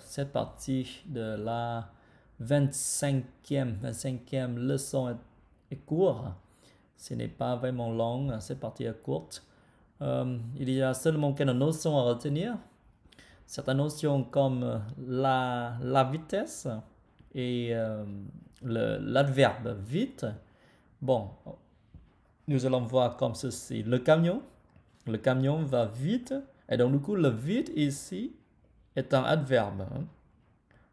cette partie de la 25e, 25e leçon est, courte. Ce n'est pas vraiment long, cette partie est courte. Euh, il y a seulement quelques notions à retenir. Certaines notions comme la, la vitesse et euh, l'adverbe vite. Bon, nous allons voir comme ceci. Le camion, le camion va vite. Et donc, du coup, le vite ici est un adverbe.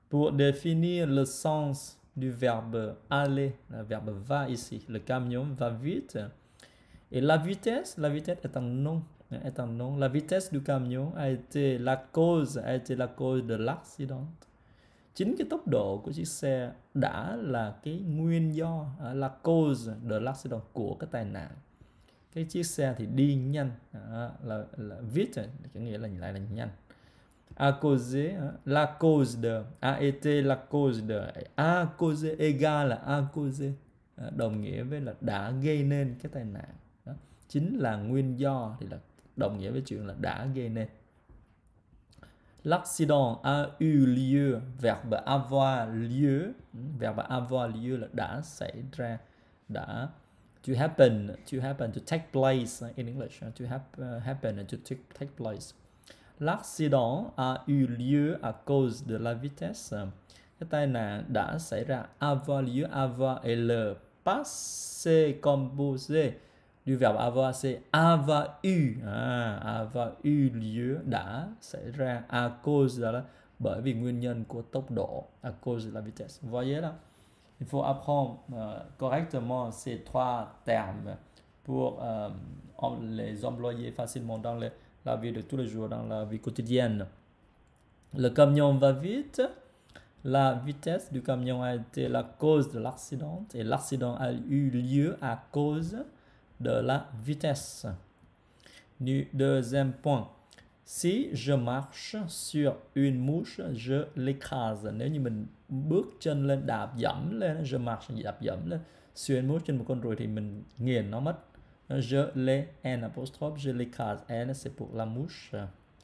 Pour définir le sens du verbe aller, le verbe va ici, le camion va vite. Et la vitesse, la vitesse est un nom, est un nom. La vitesse du camion a été la cause, a été la cause de l'accident. Chính cái tốc độ của chiếc xe đã là cái nguyên do, là cause de l'accident của cái tai nạn. Cái chiếc xe thì đi nhanh, là, là vite, có nghĩa là lại là nhanh À, a causé, hein, la cause de, a été la cause de, a causé égal là a causé, à, đồng nghĩa với là đã gây nên cái tai nạn. Đó. Chính là nguyên do thì là đồng nghĩa với chuyện là đã gây nên. L'accident a eu lieu, verbe avoir lieu, ừ, verbe avoir lieu là đã xảy ra, đã to happen, to happen, to take place in English, to uh, happen, to take, take place. L'accident a eu lieu à cause de la vitesse. Cái tai nạn đã xảy ra avoir lieu. Avoir est le passé composé du verbe avoir, c'est avoir eu. À, avoir eu lieu đã xảy ra à cause là bởi vì nguyên nhân của tốc độ, à cause de la vitesse. Vous voyez là? Il faut apprendre euh, correctement ces trois termes pour euh, les employer facilement dans la vie de tous les jours, dans la vie quotidienne. Le camion va vite. La vitesse du camion a été la cause de l'accident et l'accident a eu lieu à cause de la vitesse. Deuxième point. Si je marche sur une mouche, je l'écrase. Nếu như bước chân lên đạp dẫm lên, je marche đạp dẫm lên sur une mouche một con ruồi thì mình nghiền nó mất. Je l'ai n apostrophe je l'écrase n c'est pour la mouche.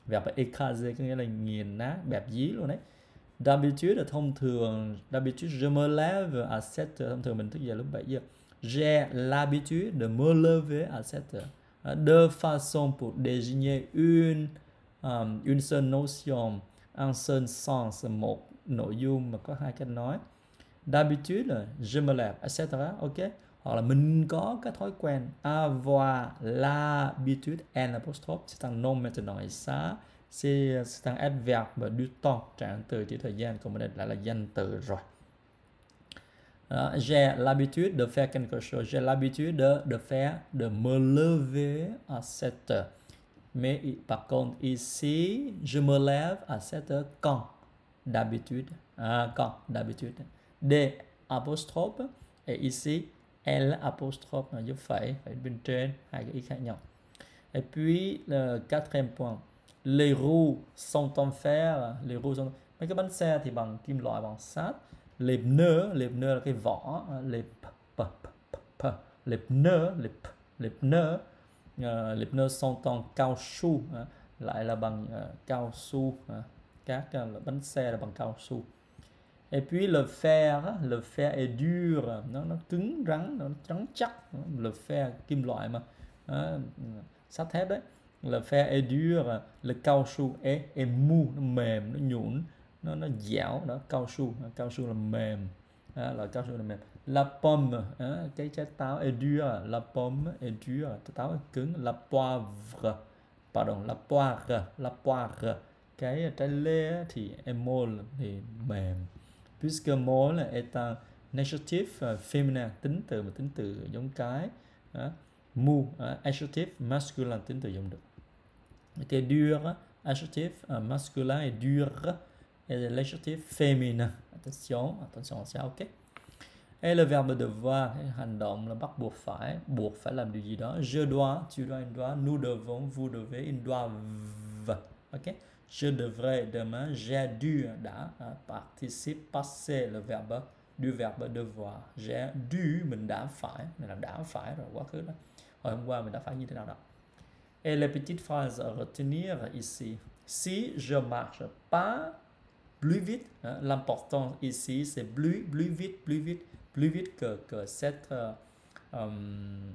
Verbe écraser có nghĩa là nghiền nát bẹp dí luôn đấy. D'habitude là thông thường d'habitude je me lève à 7 heures. Thông thường mình thức dậy lúc 7 giờ. J'ai l'habitude de me lever à 7 heures. De façon pour désigner une um, une seule notion un seul sens một nội dung mà có hai cách nói. D'habitude je me lève à etc ok hoặc là mình có cái thói quen avoir l'habitude and apostrophe c'est un nom maintenant sẽ ça c'est c'est un adverbe du temps trạng từ chỉ thời gian còn mình lại là danh từ rồi. J'ai l'habitude de faire quelque chose. J'ai l'habitude de de faire de me lever à 7 heures. Mais par contre ici je me lève à 7 heures quand? D'habitude. À, quand? D'habitude. Des apostrophes. Et ici L apostrophe là dấu phẩy phải bên trên hai cái ý khác nhau. Et puis le quatrième point. Les roues sont en fer les roues sont mấy cái bánh xe thì bằng kim loại bằng sắt les pneus les pneus là cái vỏ. Les p, p, p, p, p, les pneus les, p, les pneus. Uh, les pneus sont en cao su uh, lại là bằng uh, cao su. Uh, các uh, bánh xe là bằng cao su. Et puis le fer, le fer est dur, nó nó cứng rắn, nó trắng chắc. Le fer kim loại mà, à, sắt thép đấy. Le fer est dur, le caoutchouc est, est mou, nó mềm, nó nhũn, nó nó dẻo đó, cao su, cao su là mềm. À, là cao su là mềm. La pomme, à, cái trái táo est dur, la pomme est dur, trái táo est cứng. La poivre, pardon, la poire, la poire, cái trái lê thì est molle thì mềm puisque mole est un adjectif uh, féminin tính từ một tính từ giống cái uh, mu adjectif masculin tính từ dùng được. Cái dur adjectif uh, masculin et dur et l'adjectif féminin. Attention attention c'est ok. Et le verbe devoir hành động là bắt buộc phải buộc phải làm điều gì đó. Je dois tu dois il doit nous devons vous devez il doivent ok? Je devrais demain, j'ai dû đã participe passé le verbe du verbe devoir j'ai dû mình đã phải mình là đã phải rồi quá khứ et les petites phrases à retenir ici si je marche pas plus vite. Hein. L'important ici, c'est plus, vite, plus vite, plus vite que, que cette uh, um,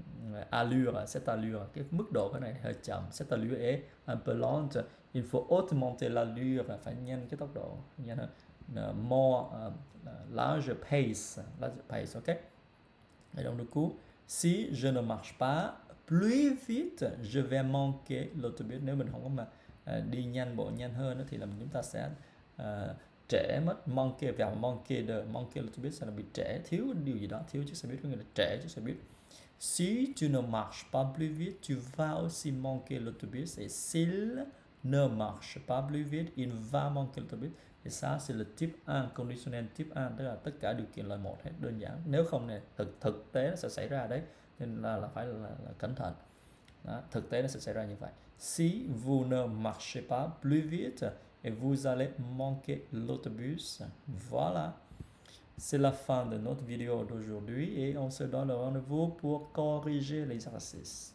allure, cette allure. Cái mức độ cái này hơi chậm. Cette allure est un peu lente. Il faut augmenter l'allure, phải nhanh cái tốc độ, nhanh hơn. Uh, more uh, large pace, large pace, ok? Et donc du coup, si je ne marche pas plus vite, je vais manquer l'autobus. Nếu mình không có mà uh, đi nhanh bộ nhanh hơn thì là chúng ta sẽ uh, trễ mất. Monkey vào là tôi biết l'autobus là bị trễ. Thiếu điều gì đó thiếu chiếc xe buýt có nghĩa là trễ chiếc xe buýt. Si tu ne marches pas plus vite tu vas aussi manquer l'autobus et s'il ne marche pas plus vite il va manquer l'autobus et ça c'est le type 1 conditionnel type 1 tức là tất cả điều kiện loại một hết đơn giản. Nếu không này thực thực tế nó sẽ xảy ra đấy nên là, là phải là, là cẩn thận. Đó, thực tế nó sẽ xảy ra như vậy. Si vous ne marchez pas plus vite et vous allez manquer l'autobus. Voilà. C'est la fin de notre vidéo d'aujourd'hui et on se donne rendez-vous pour corriger l'exercice.